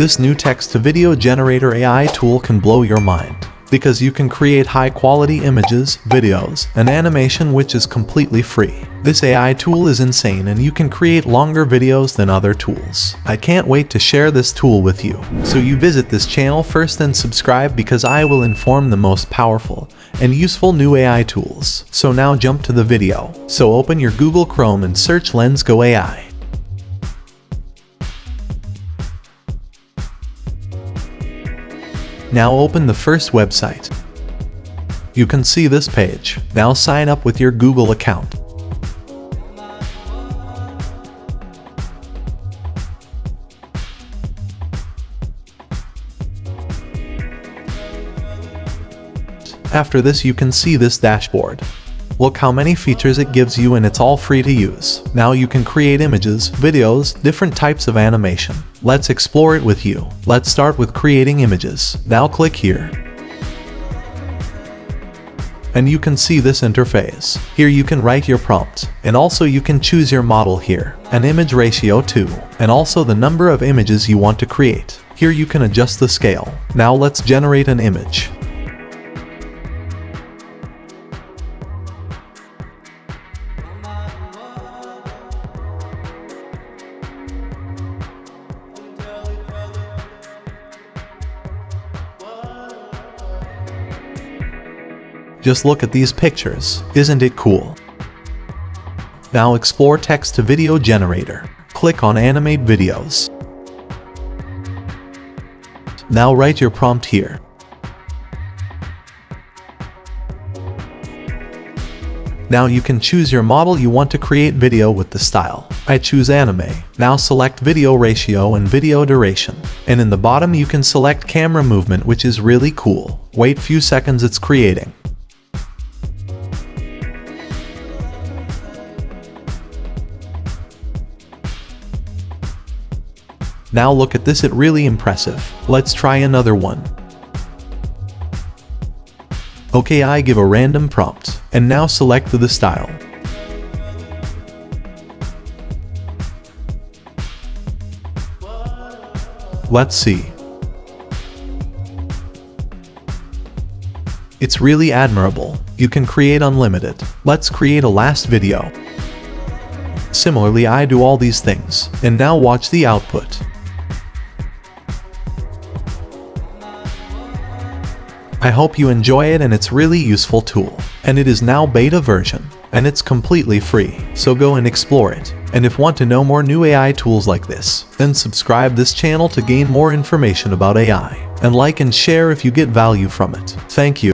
This new text-to-video generator AI tool can blow your mind because you can create high-quality images, videos, and animation which is completely free. This AI tool is insane and you can create longer videos than other tools. I can't wait to share this tool with you. So you visit this channel first and subscribe because I will inform the most powerful and useful new AI tools. So now jump to the video. So open your Google Chrome and search LensGo AI. Now open the first website. You can see this page. Now sign up with your Google account. After this you can see this dashboard. Look how many features it gives you and it's all free to use. Now you can create images, videos, different types of animation. Let's explore it with you. Let's start with creating images. Now click here. And you can see this interface. Here you can write your prompt, and also you can choose your model here, an image ratio too, and also the number of images you want to create. Here you can adjust the scale. Now let's generate an image. Just look at these pictures, isn't it cool? Now explore text to video generator. Click on animate videos. Now write your prompt here. Now you can choose your model you want to create video with the style. I choose anime. Now select video ratio and video duration. And in the bottom you can select camera movement which is really cool. Wait few seconds it's creating. Now look at this it really impressive. Let's try another one. Okay I give a random prompt, and now select the style. Let's see. It's really admirable. You can create unlimited. Let's create a last video. Similarly I do all these things, and now watch the output. I hope you enjoy it and it's really useful tool. And it is now beta version. And it's completely free, so go and explore it. And if want to know more new AI tools like this, then subscribe this channel to gain more information about AI. And like and share if you get value from it. Thank you.